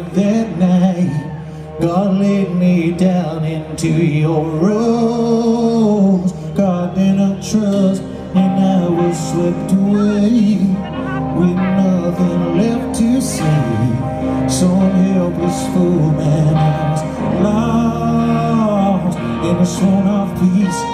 of that night. God laid me down into your arms God did trust and I was swept away With nothing left to say. So helpless fool man I was lost. In a sworn off peace